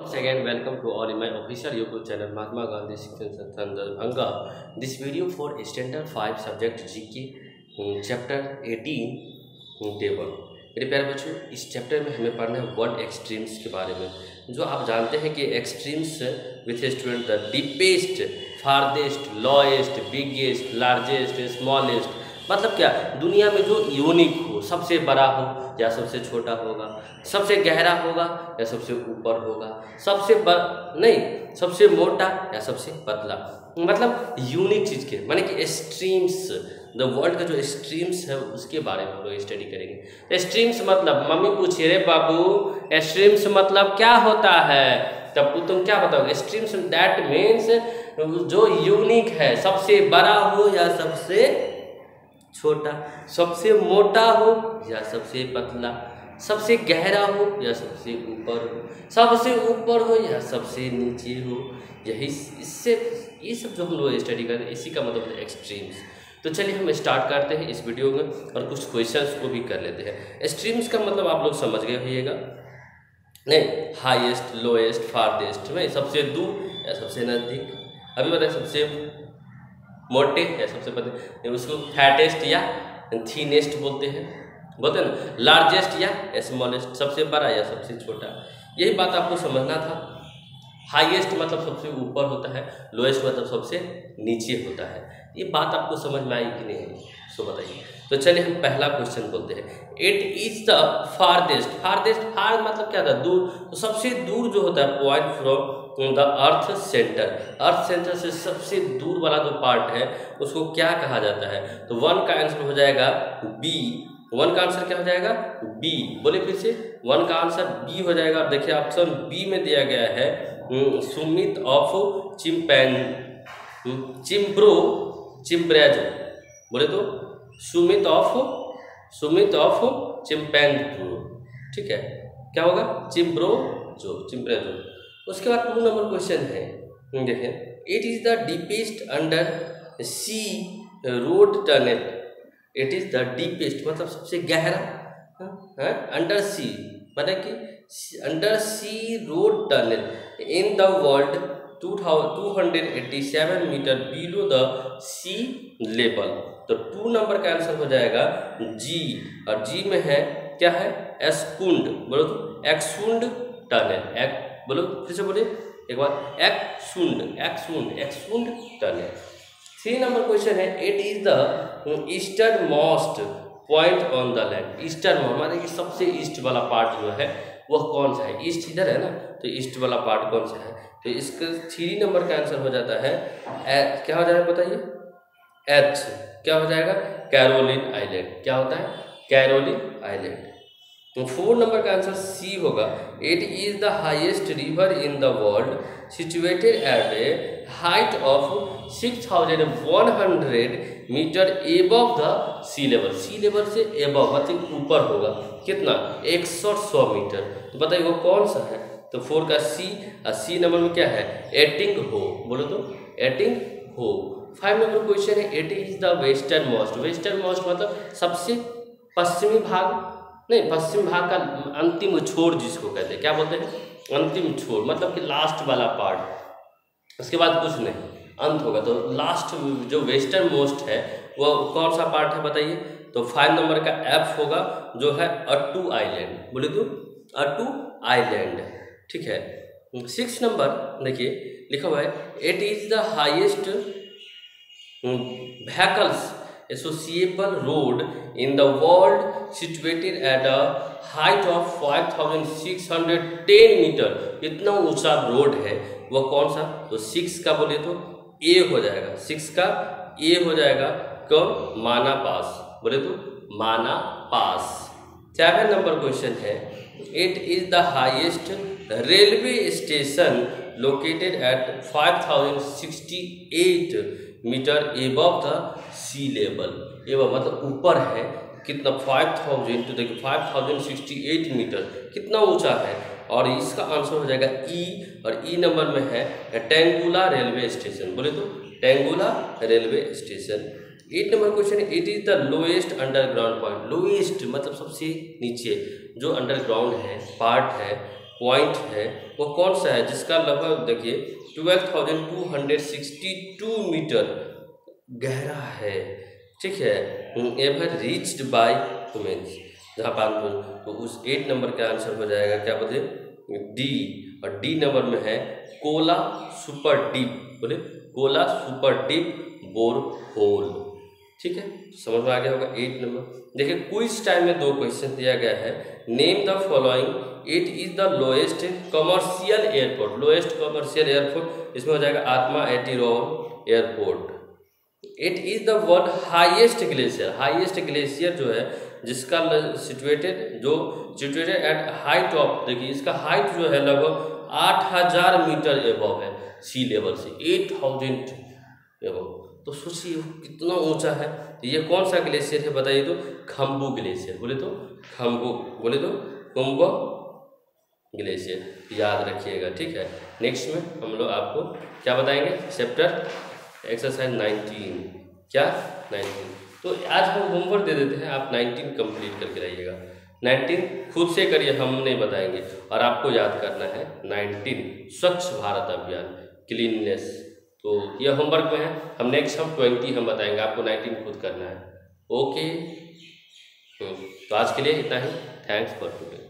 Second welcome to all my official YouTube channel Mahatma Gandhi शिक्षण संस्थान Darbhanga this video for standard five subject G K chapter eighteen table मेरे प्यारे बच्चों, इस chapter में हमें पढ़ना है वर्ल्ड एक्सट्रीम्स के बारे में, जो आप जानते हैं कि extremes with student the deepest farthest lowest biggest largest smallest मतलब क्या? दुनिया में जो यूनिक हो, सबसे बड़ा हो, या सबसे छोटा होगा, सबसे गहरा होगा, या सबसे ऊपर होगा, सबसे ब, नहीं, सबसे मोटा या सबसे पतला। मतलब यूनिक चीज़ के, माने कि स्ट्रीम्स द वर्ल्ड का जो स्ट्रीम्स है, उसके बारे में हम लोग स्टडी करेंगे। स्ट्रीम्स मतलब मम्मी पूछिए रे बाबू स्ट्रीम्स मतलब क्या होता है? तब तुम क्या बताओगे? स्ट्रीम्स दैट मीन्स जो यूनिक है, सबसे बड़ा हो या सबसे छोटा, सबसे मोटा हो या सबसे पतला, सबसे गहरा हो या सबसे ऊपर हो, सबसे ऊपर हो या सबसे नीचे हो, यही इससे, ये सब जो हम लोग स्टडी करते हैं, इसी का मतलब एक्सट्रीम्स तो चलिए हम स्टार्ट करते हैं इस वीडियो में और कुछ क्वेश्चंस को भी कर लेते हैं। एक्सट्रीम्स का मतलब आप लोग समझ गए होइएगा नहीं हाईएस्ट लोएस्ट फारदेस्ट में सबसे दूर या सबसे नज़दीक। अभी बताए, सबसे मोटे या सबसे पतले उसको फैटेस्ट या थीनेस्ट बोलते हैं। बोलते हैं ना लार्जेस्ट या स्मॉलेस्ट सबसे बड़ा या सबसे छोटा। यही बात आपको समझना था। हाईएस्ट मतलब सबसे ऊपर होता है लोएस्ट मतलब सबसे नीचे होता है। ये बात आपको समझ में आई कि नहीं सो बताइए। तो चलिए हम पहला क्वेश्चन बोलते हैं। It is the farthest farthest far मतलब क्या था? दूर। तो सबसे दूर जो होता है point from the earth centre earth centre से सबसे दूर वाला जो पार्ट है, उसको क्या कहा जाता है? तो वन का आंसर हो जाएगा बी वन का आंसर क्या हो जाएगा? बी बोले फिर से वन का आंसर बी हो जाएगा। और देखिए ऑप्शन बी में दिया गया है सुमित ऑफ़ चिम्पैन चिम्प्रो चिम्प्रेजो बोले तो summit of summit of Chimborazo ठीक है? क्या होगा? चिम्प्रो जो चिम्प्रेजो उसके बाद टू नंबर क्वेश्चन है। देखें। It is the deepest under C road tunnel it is the deepest मतलब सबसे गहरा अंडर सी मतलब कि under sea road tunnel in the world two two hundred eighty seven meter below the sea level तो two number का answer हो जाएगा जी और जी में है, क्या है? एसकुंड बोलो तो एक्सुंड टनल बोलो फिर से बोलिए। एक बार Eiksund Eiksund Eiksund tunnel three number question है it is the easternmost point on the land eastern हमारे कि सबसे ईस्ट वाला पार्ट जो है वह कौन सा है? ईस्ट इधर है ना? तो ईस्ट वाला पार्ट कौन सा है? तो इसका थ्री नंबर का आंसर हो जाता है ए, क्या हो जाएगा बताइए? एच क्या हो जाएगा? कैरोलिन आइलैंड क्या होता है? कैरोलिन आइलैंड तो फोर नंबर का आंसर सी होगा। It is the highest river in the world situated at a height of six thousand one hundred meter above the sea level sea level से above मतलब ऊपर होगा। कितना? एक सौ मीटर तो बताइए वो कौन सा है? तो फोर का सी और सी नंबर में क्या है? एटिंग हो बोलो तो। एटिंग हो फाइव नंबर क्वेश्चन है। It is the westernmost westernmost मतलब सबसे पश्चिमी भाग नहीं, पश्चिम भाग का अंतिम छोर जिसको कहते हैं, क्या बोलते हैं? अंतिम छोर मतलब कि लास्ट वाला पार्ट उसके बाद कुछ नहीं, अंत होगा। तो लास्ट जो वेस्टर्न मोस्ट है वह कौन सा पार्ट है बताइए? तो फाइव नंबर का एफ़ होगा, जो है अट्टू आइलैंड बोले तो अट्टू आइलैंड ठीक है? सिक्स नंबर देखिए, लिखा हुआ है it is the highest vehicles accessible road in the world situated at a height of 5610 meter इतना ऊँचा रोड है। वह कौन सा? तो सिक्स का बोले तो ए हो जाएगा। सिक्स का ए हो जाएगा कब माना पास। बोले तो Mana pass. Seven number question है। It is the highest railway station located at 5068 meter above the sea level एवं मतलब ऊपर है, कितना फाइव 5000 तो देखिए 5068 मीटर कितना ऊँचा है? और इसका आंसर हो जाएगा ई और ई नंबर में है टेंगुला रेलवे स्टेशन बोले तो Tanggula railway station eight number question it is the lowest underground point lowest मतलब सबसे नीचे, जो अंडरग्राउंड है पार्ट है पॉइंट है, वो कौन सा है जिसका लगभग देखिए twelve thousand two hundred sixty two meter गहरा है। ठीक है? एवर रीच्ड बाय वुमेन्स जहाँ पान तो उस एट नंबर का आंसर हो जाएगा, क्या बोले? डी और डी नंबर में है कोला सुपर डीप बोले? Kola super deep bore hole ठीक है? समझ में आ गया होगा एट नंबर देखिए क्विज टाइम में दो क्वेश्चन दिया गया है। Name the following it is the lowest commercial airport lowest commercial airport इसमें हो जाएगा आत्मा एटीरोल airport. It is the world highest glacier highest glacier जो है, जिसका सिचुएटेड जो सिचुएटेड एट हाइट ऑफ़ देखिए, इसका हाइट जो है लगभग आठ हज़ार मीटर एबव है सी लेवल से एट थाउज़ेंड एबव तो सोचिए, कितना ऊँचा है? ये कौन सा ग्लेशियर है, बताइए तो खम्बू ग्लेशियर बोले तो खम्बू, बोले तो कुंभ ग्लेशियर याद रखिएगा, ठीक है? नेक्स्ट में हम लोग आपको क्या बताएँगे? चैप्टर एक्सरसाइज नाइनटीन क्या? नाइनटीन तो आज हम होमवर्क दे देते हैं, आप नाइनटीन कंप्लीट करके रहिएगा। नाइनटीन खुद से करिए, हम नहीं बताएँगे। और आपको याद करना है नाइनटीन स्वच्छ भारत अभियान क्लीननेस तो ये होमवर्क में है। हम नेक्स्ट हम ट्वेंटी हम बताएँगे, आपको नाइनटीन खुद करना है। ओके तो आज के लिए इतना ही। Thanks for today